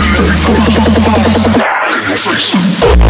Every time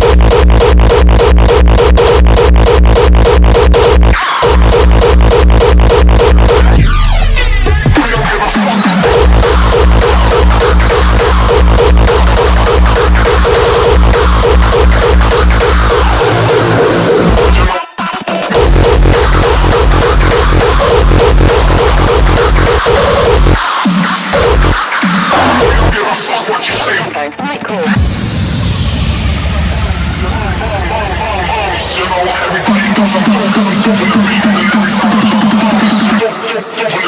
Yeah, yeah, yeah.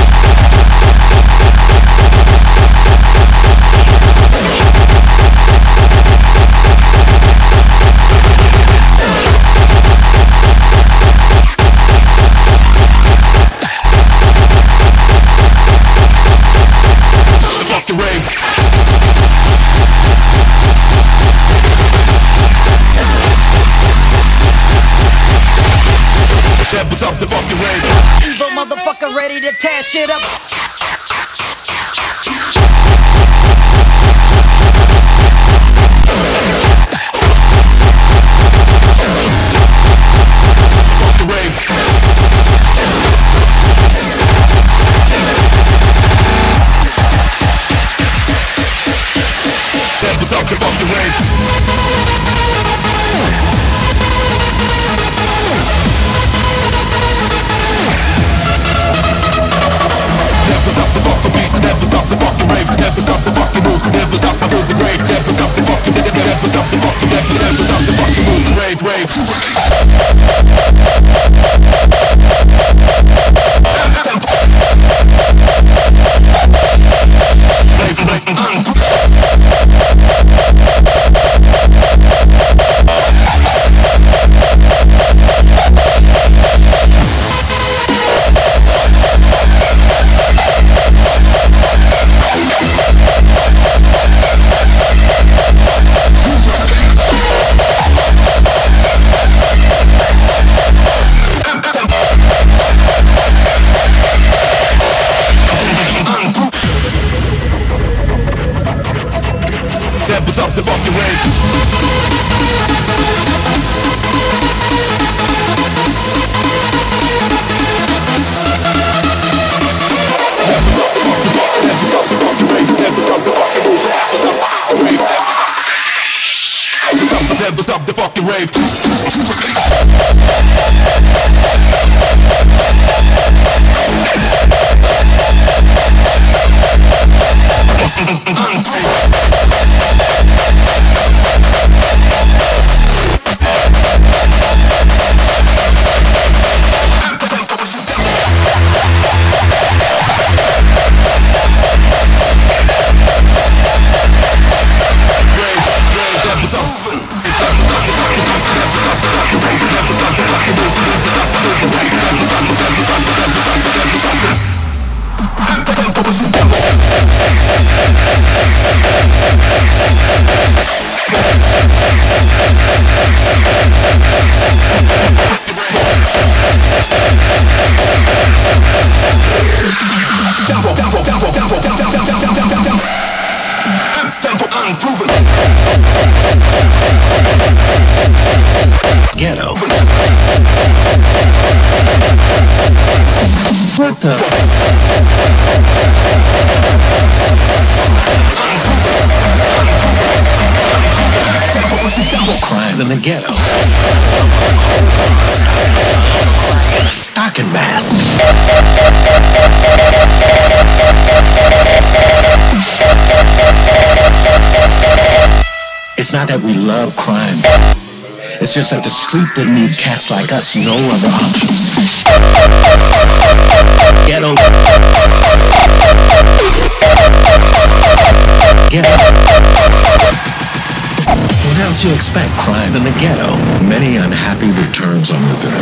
Ghetto. What the? Crimes in the ghetto. Stocking mask. It's not that we love crime. It's just that the street didn't need cats like us, no other options. Ghetto. Ghetto. What else you expect? Crimes in the ghetto. Many unhappy returns on the day.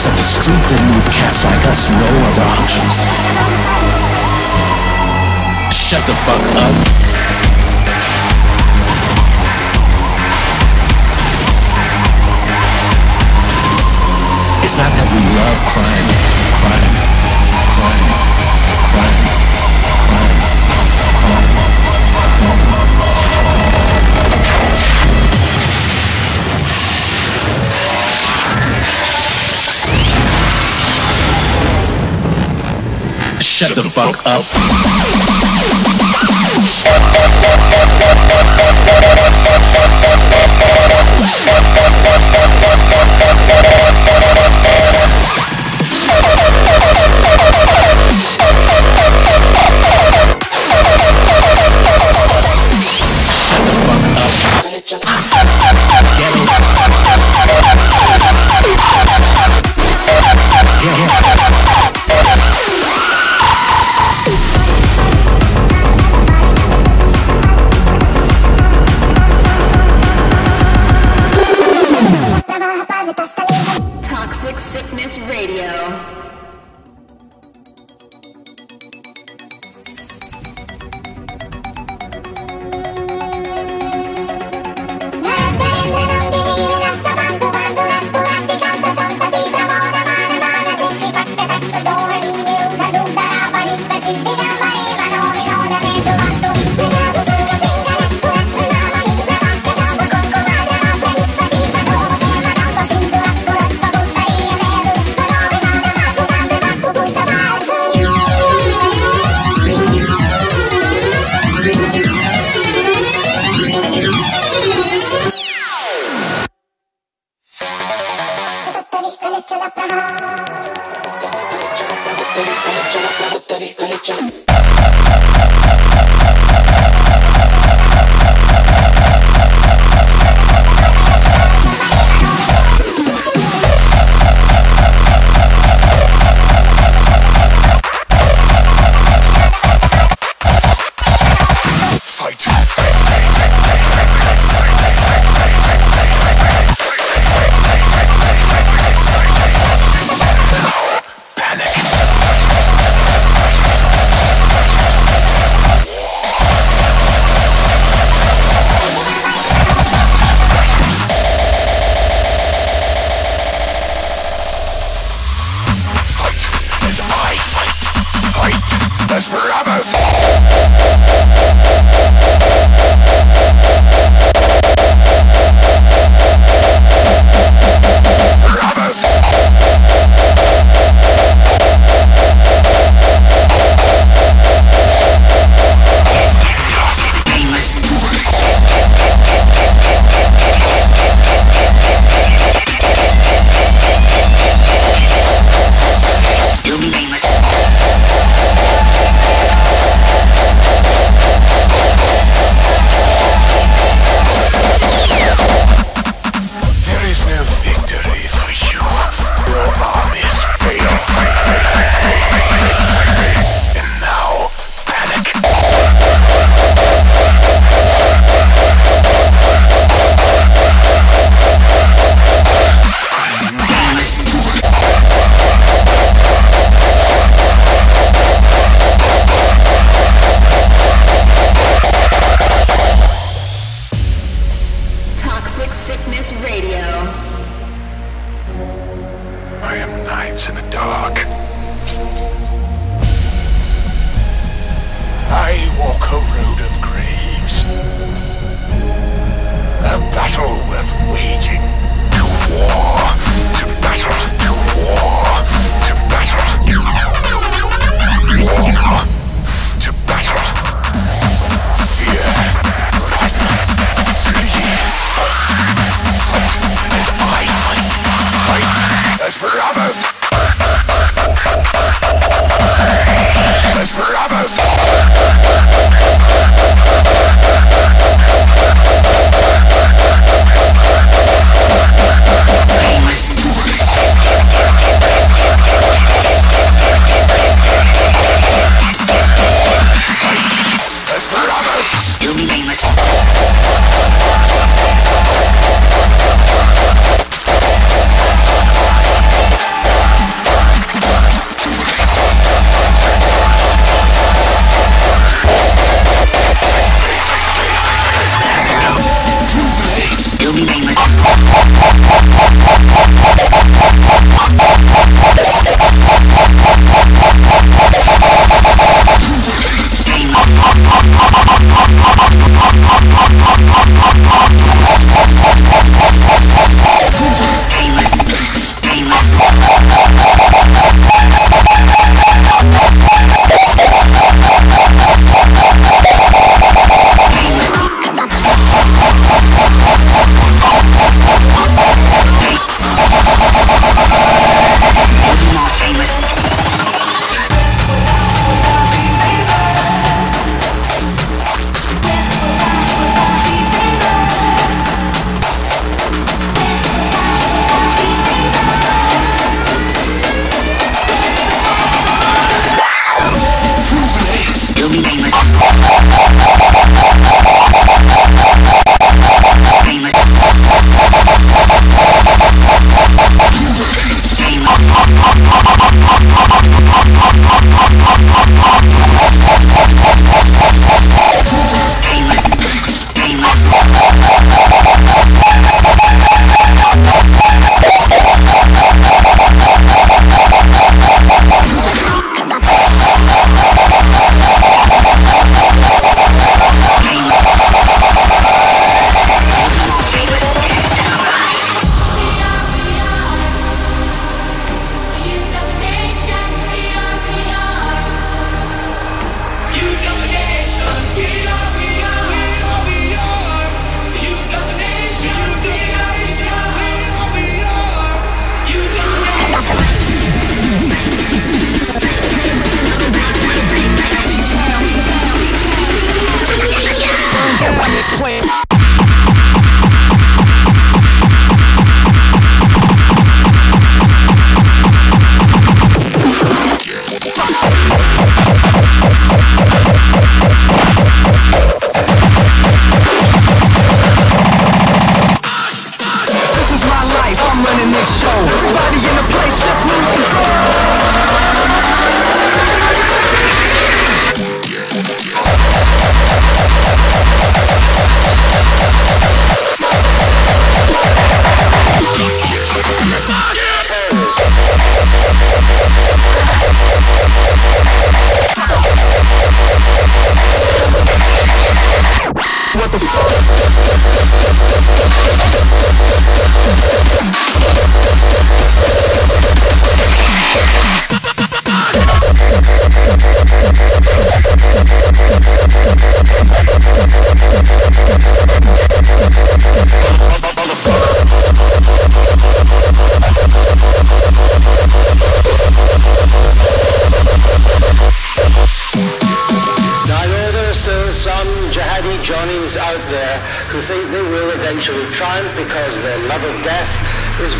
Just that the street didn't leave cats like us no other options. Shut the fuck up. It's not that we love crime, crime, crime, crime, Shut the fuck up. Shut the fuck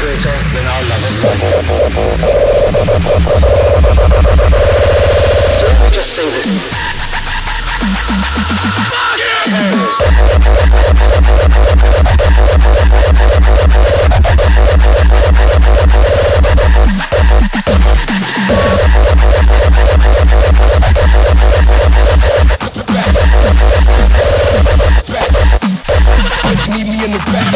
greater than our love of life. So let me just say this. Meet me in the back.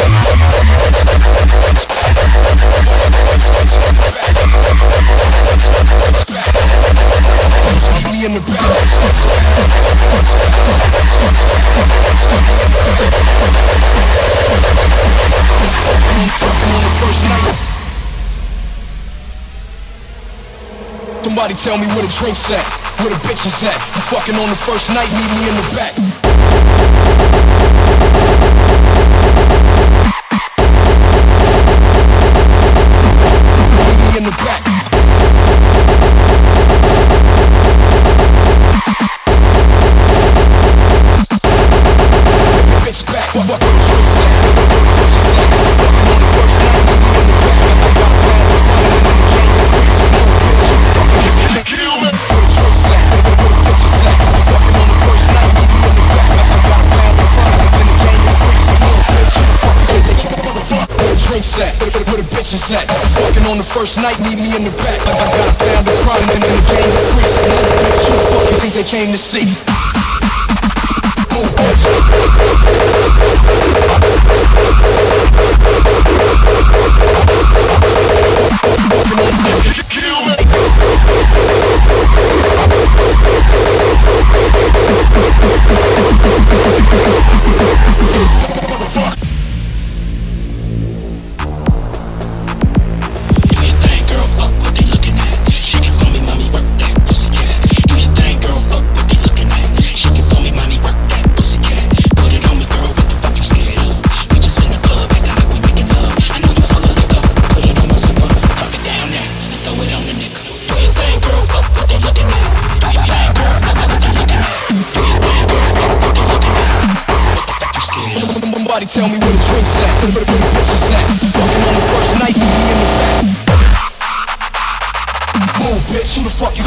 Meet me in the back. Fucking on the first night. Somebody tell me where the drinks at, where the bitches at. You fucking on the first night, meet me in the back. Ah! First night, meet me in the back. I, I got down the crime and in the game of freaks. Little bitch, you think they came to see? the fuck you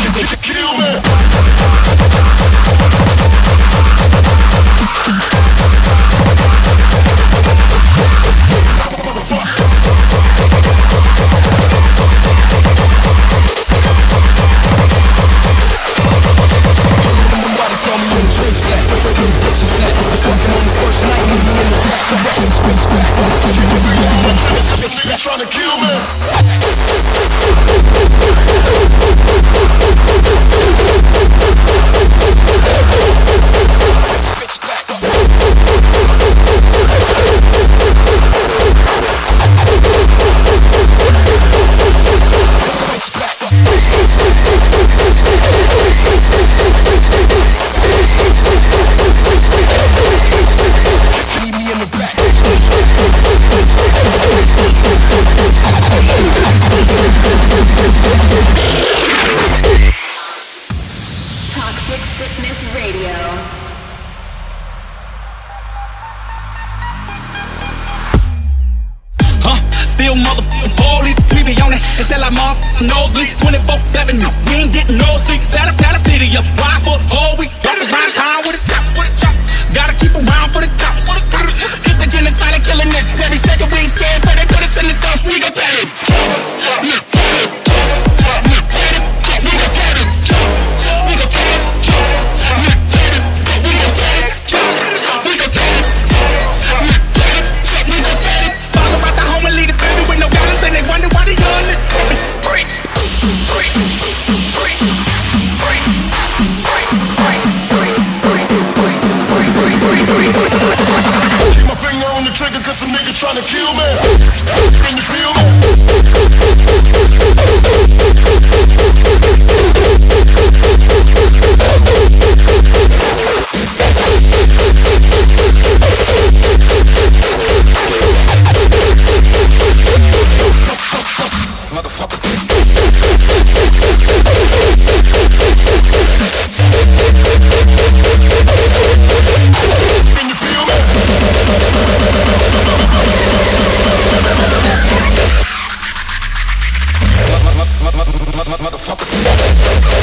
motherfucker.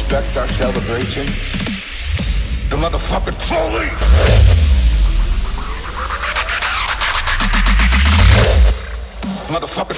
respects our celebration, the motherfucking police! motherfucker.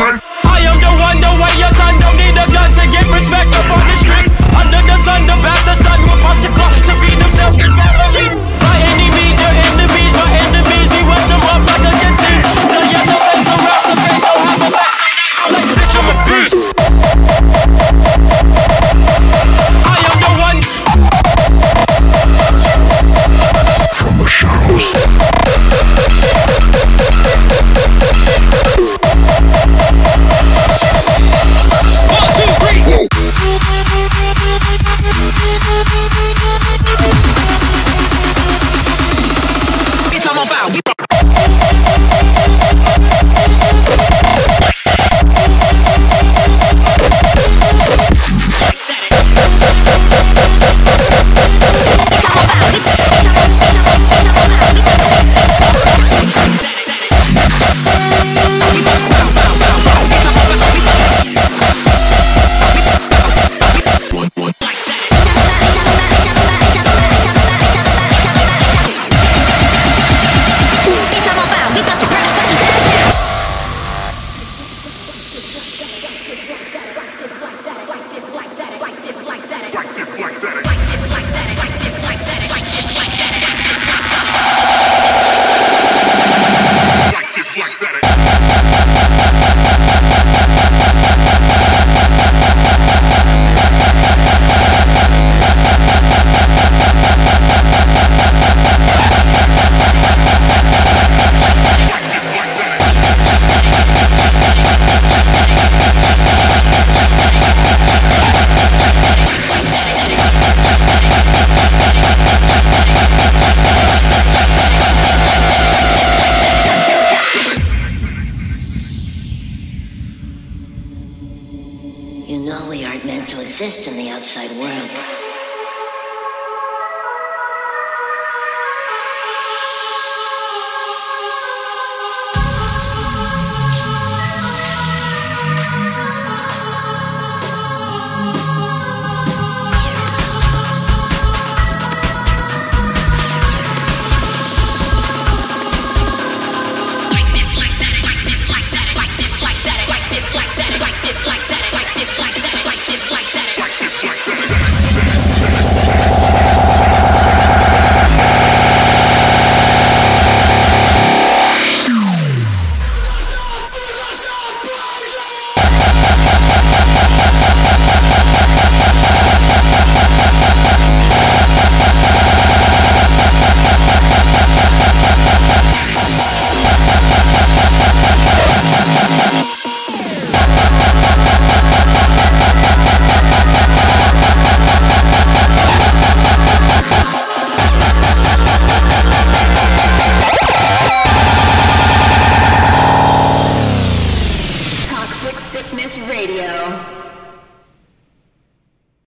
I am the one, your don't need a gun to get respect up on the street. Under the sun, the bastards